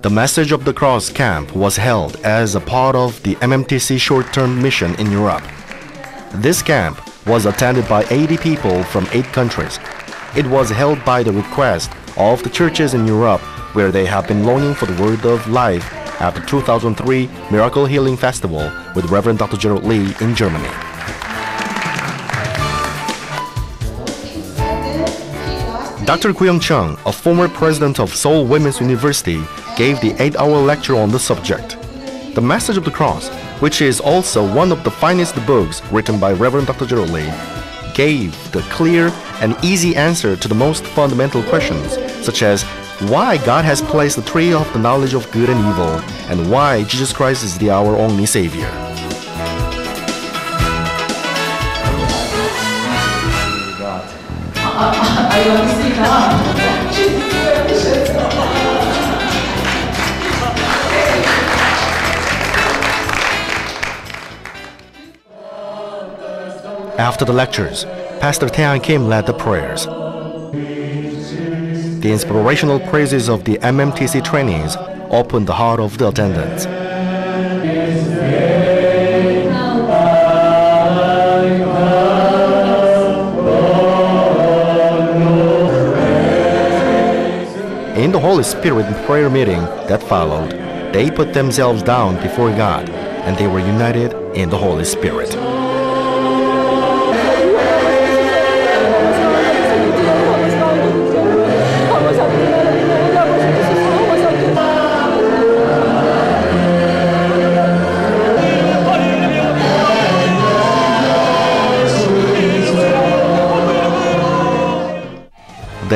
The Message of the Cross camp was held as a part of the MMTC short term mission in Europe. This camp was attended by 80 people from 8 countries. It was held by the request of the churches in Europe where they have been longing for the word of life at the 2003 Miracle Healing Festival with Reverend Dr. Gerald Lee in Germany. Dr. Kuyang Chung, a former president of Seoul Women's University, gave the eight hour lecture on the subject. The Message of the Cross, which is also one of the finest books written by Reverend Dr. Gerald Lee, gave the clear and easy answer to the most fundamental questions, such as why God has placed the tree of the knowledge of good and evil, and why Jesus Christ is the our only Savior. After the lectures, Pastor Taehan Kim led the prayers. The inspirational praises of the MMTC trainees opened the heart of the attendants. In the Holy Spirit prayer meeting that followed, they put themselves down before God and they were united in the Holy Spirit.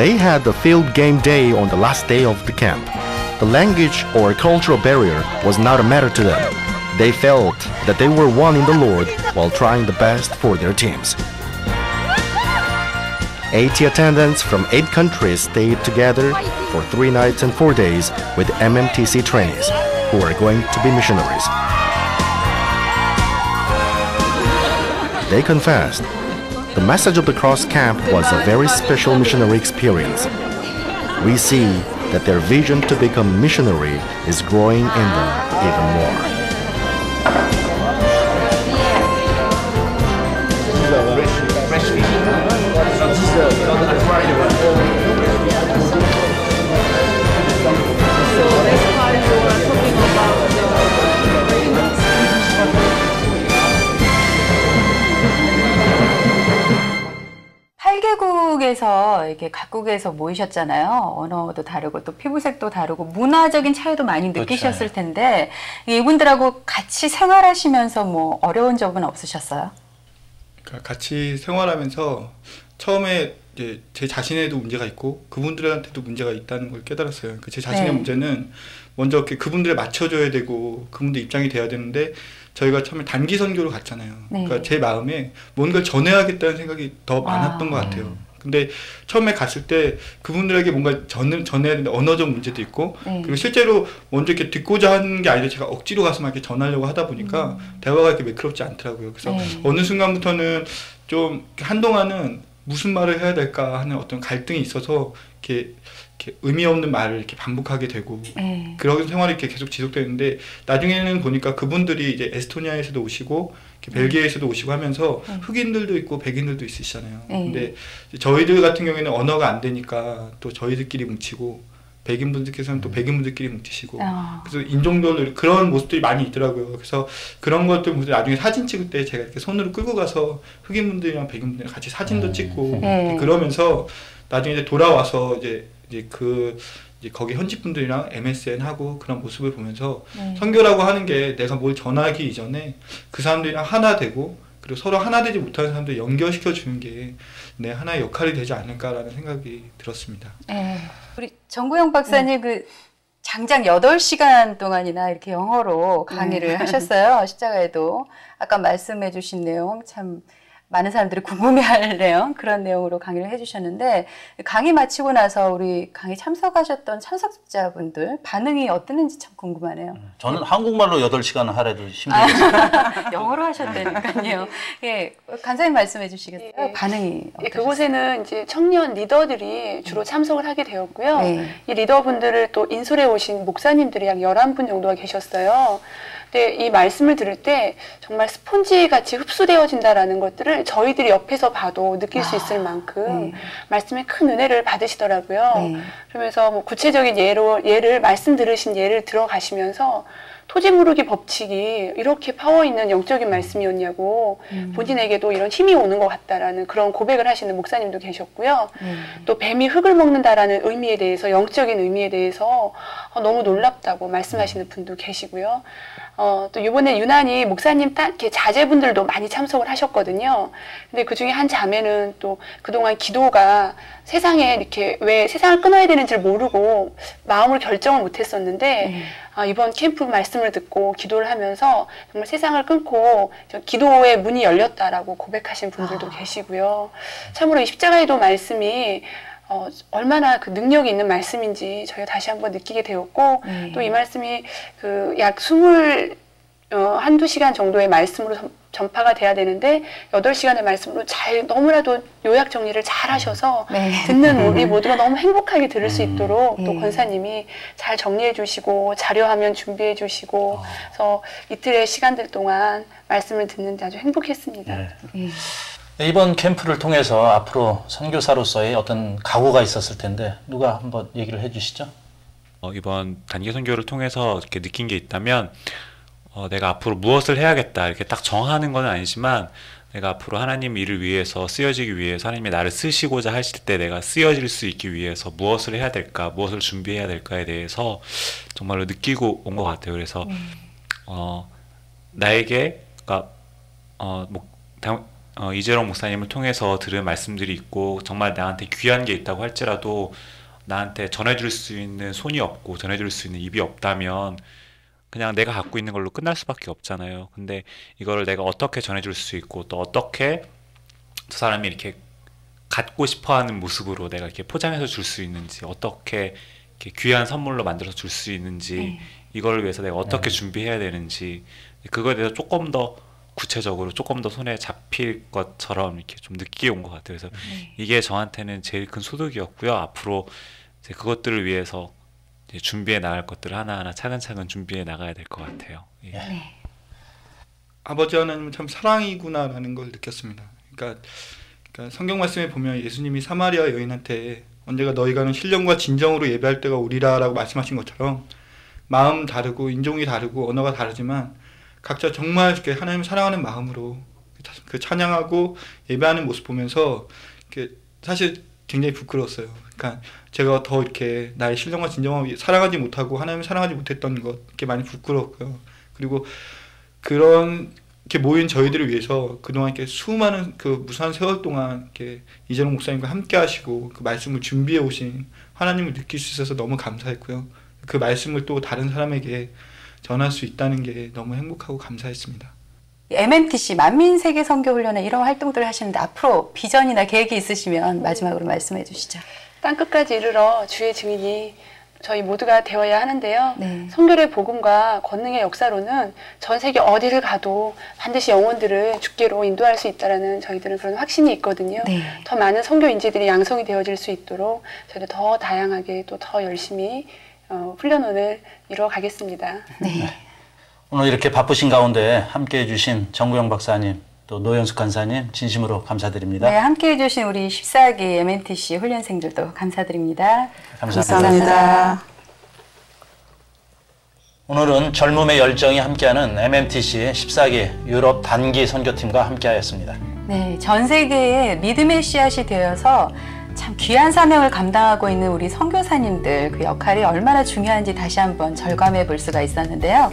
They had the field game day on the last day of the camp. The language or cultural barrier was not a matter to them. They felt that they were one in the Lord while trying the best for their teams. 80 attendants from 8 countries stayed together for 3 nights and 4 days with MMTC trainees who are going to be missionaries. They confessed the message of the cross camp was a very special missionary experience. We see that their vision to become missionary is growing in them even more. 국에서 이렇게 각국에서 모이셨잖아요. 언어도 다르고 또 피부색도 다르고 문화적인 차이도 많이 느끼셨을 텐데 이분들하고 같이 생활하시면서 뭐 어려운 점은 없으셨어요? 그러니까 같이 생활하면서 처음에 제 자신에도 문제가 있고 그분들한테도 문제가 있다는 걸 깨달았어요. 그제 자신의 네. 문제는 먼저 그분들을 맞춰줘야 되고 그분들 입장이 돼야 되는데 저희가 처음에 단기 선교를 갔잖아요. 네. 그러니까 제 마음에 뭔가를 전해야겠다는 생각이 더 많았던 아. 것 같아요. 근데 처음에 갔을 때 그분들에게 뭔가 전, 전해야 되는데 언어적 문제도 있고 네. 그리고 실제로 먼저 이렇게 듣고자 하는 게 아니라 제가 억지로 가서 막 이렇게 전하려고 하다 보니까 대화가 이렇게 매끄럽지 않더라고요. 그래서 음. 네. 어느 순간부터는 좀 한동안은 무슨 말을 해야 될까 하는 어떤 갈등이 있어서 이렇게, 의미 없는 말을 이렇게 반복하게 되고 네. 그런 생활이 이렇게 계속 지속되는데 나중에는 보니까 그분들이 이제 에스토니아에서도 오시고 벨기에에서도 오시고 하면서 네. 흑인들도 있고 백인들도 있으시잖아요. 네. 근데 저희들 같은 경우에는 언어가 안 되니까 또 저희들끼리 뭉치고 백인분들께서는 또 백인분들끼리 뭉치시고 아. 그래서 인종별로 그런 모습들이 많이 있더라고요. 그래서 그런 것들 보면 나중에 사진 찍을 때 제가 이렇게 손으로 끌고 가서 흑인분들이랑 백인분들이랑 같이 사진도 찍고 네. 그러면서 나중에 이제 돌아와서 이제 이제 그 이제 거기 현지 분들이랑 MSN 하고 그런 모습을 보면서 네. 선교라고 하는 게 내가 뭘 전하기 이전에 그 사람들이랑 하나 되고 그리고 서로 하나 되지 못하는 사람들 연결시켜 주는 게 내 하나의 역할이 되지 않을까라는 생각이 들었습니다. 네. 우리 정구영 박사님 그 장장 8시간 동안이나 이렇게 영어로 강의를 하셨어요. 십자가에도. 아까 말씀해 주신 내용 참 많은 사람들이 궁금해할 내용 그런 내용으로 강의를 해주셨는데 강의 마치고 나서 우리 강의 참석하셨던 참석자분들 반응이 어땠는지 참 궁금하네요. 저는 한국말로 8시간 하래도 힘들겠어요. 영어로 하셨다니까요. 예, 간사님 말씀해 주시겠어요? 예. 반응이 예, 어떠셨어요? 그곳에는 이제 청년 리더들이 주로 참석을 하게 되었고요. 네. 이 리더분들을 또 인솔해 오신 목사님들이 약 11분 정도가 계셨어요. 근데 이 말씀을 들을 때 정말 스폰지 같이 흡수되어진다라는 것들을 저희들이 옆에서 봐도 느낄 수 아, 있을 만큼 네. 말씀에 큰 은혜를 받으시더라고요. 네. 그러면서 뭐 구체적인 예로 예를 말씀 들으신 예를 들어가시면서 토지 무르기 법칙이 이렇게 파워 있는 영적인 말씀이었냐고 음. 본인에게도 이런 힘이 오는 것 같다라는 그런 고백을 하시는 목사님도 계셨고요. 네. 또 뱀이 흙을 먹는다라는 의미에 대해서 영적인 의미에 대해서 어, 너무 놀랍다고 말씀하시는 분도 계시고요. 어, 또 이번에 유난히 목사님 딱 이렇게 자제분들도 많이 참석을 하셨거든요. 근데 그 중에 한 자매는 또 그동안 기도가 세상에 이렇게 왜 세상을 끊어야 되는지를 모르고 마음을 결정을 못 했었는데 네. 아, 이번 캠프 말씀을 듣고 기도를 하면서 정말 세상을 끊고 저 기도의 문이 열렸다라고 고백하신 분들도 아. 계시고요. 참으로 이 십자가의 도 말씀이 어, 얼마나 그 능력이 있는 말씀인지 저희가 다시 한번 느끼게 되었고 네. 또이 말씀이 그 약 스물 어, 한두 시간 정도의 말씀으로 전- 전파가 돼야 되는데 여덟 시간의 말씀으로 잘 너무나도 요약 정리를 잘 하셔서 네. 듣는 우리 모두가 너무 행복하게 들을 수 있도록 또 예. 권사님이 잘 정리해 주시고 자료화면 준비해 주시고 그래서 이틀의 시간들 동안 말씀을 듣는데 아주 행복했습니다. 네. 예. 이번 캠프를 통해서 앞으로 선교사로서의 어떤 각오가 있었을 텐데 누가 한번 얘기를 해주시죠? 어, 이번 단기 선교를 통해서 이렇게 느낀 게 있다면 어, 내가 앞으로 무엇을 해야겠다 이렇게 딱 정하는 건 아니지만 내가 앞으로 하나님 일을 위해서 쓰여지기 위해서 하나님이 나를 쓰시고자 하실 때 내가 쓰여질 수 있기 위해서 무엇을 해야 될까 무엇을 준비해야 될까에 대해서 정말로 느끼고 온 것 같아요. 그래서 어, 나에게 그러니까 어, 목, 당- 어, 이재롱 목사님을 통해서 들은 말씀들이 있고 정말 나한테 귀한 게 있다고 할지라도 나한테 전해줄 수 있는 손이 없고 전해줄 수 있는 입이 없다면 그냥 내가 갖고 있는 걸로 끝날 수밖에 없잖아요. 근데 이거를 내가 어떻게 전해줄 수 있고 또 어떻게 저 사람이 이렇게 갖고 싶어하는 모습으로 내가 이렇게 포장해서 줄 수 있는지 어떻게 이렇게 귀한 선물로 만들어서 줄 수 있는지 네. 이걸 위해서 내가 어떻게 네. 준비해야 되는지 그거에 대해서 조금 더 구체적으로 조금 더 손에 잡힐 것처럼 이렇게 좀 느끼게 온 것 같아요. 그래서 네. 이게 저한테는 제일 큰 소득이었고요. 앞으로 이제 그것들을 위해서 이제 준비해 나갈 것들을 하나하나 차근차근 준비해 나가야 될 것 같아요. 예. 네. 아버지 하나님은 참 사랑이구나라는 걸 느꼈습니다. 그러니까, 그러니까 성경 말씀에 보면 예수님이 사마리아 여인한테 언제가 너희가는 신령과 진정으로 예배할 때가 오리라라고 말씀하신 것처럼 마음 다르고 인종이 다르고 언어가 다르지만 각자 정말 이렇게 하나님을 사랑하는 마음으로 그 찬양하고 예배하는 모습 보면서 사실 굉장히 부끄러웠어요. 그러니까 제가 더 이렇게 나의 신령과 진정을 사랑하지 못하고 하나님을 사랑하지 못했던 것 이렇게 많이 부끄럽고요. 그리고 그런 이렇게 모인 저희들을 위해서 그동안 이렇게 수많은 그 무수한 세월 동안 이렇게 이재용 목사님과 함께 하시고 그 말씀을 준비해 오신 하나님을 느낄 수 있어서 너무 감사했고요. 그 말씀을 또 다른 사람에게 전할 수 있다는 게 너무 행복하고 감사했습니다. MMTC 만민세계 선교훈련에 이런 활동들을 하시는데 앞으로 비전이나 계획이 있으시면 마지막으로 말씀해 주시죠. 땅 끝까지 이르러 주의 증인이 저희 모두가 되어야 하는데요. 네. 성결의 복음과 권능의 역사로는 전 세계 어디를 가도 반드시 영혼들을 주께로 인도할 수 있다라는 저희들은 그런 확신이 있거든요. 네. 더 많은 성교 인재들이 양성이 되어질 수 있도록 저희도 더 다양하게 또 더 열심히 어, 훈련원을 이루어 가겠습니다. 네. 오늘 이렇게 바쁘신 가운데 함께 해주신 정구영 박사님 또 노현숙 간사님 진심으로 감사드립니다. 네, 함께 해주신 우리 14기 MNTC 훈련생들도 감사드립니다. 감사합니다. 오늘은 젊음의 열정이 함께하는 MMTC 14기 유럽 단기 선교팀과 함께하였습니다. 네, 전 세계에 믿음의 씨앗이 되어서 참 귀한 사명을 감당하고 있는 우리 선교사님들 그 역할이 얼마나 중요한지 다시 한번 절감해 볼 수가 있었는데요.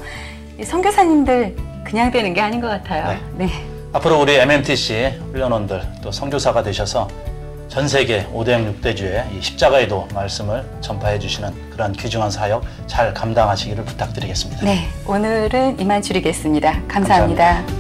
이 선교사님들 그냥 되는 게 아닌 것 같아요. 네. 앞으로 우리 MMTC 훈련원들 또 선교사가 되셔서 전 세계 5대양 6대주의 이 십자가의 도 말씀을 전파해 주시는 그러한 귀중한 사역 잘 감당하시기를 부탁드리겠습니다. 네, 오늘은 이만 줄이겠습니다 감사합니다. 감사합니다.